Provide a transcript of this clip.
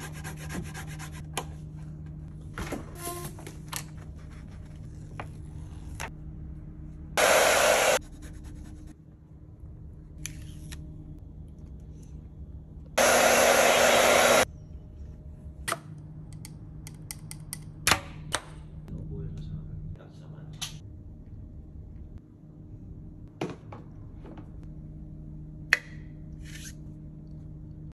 ハハハハ!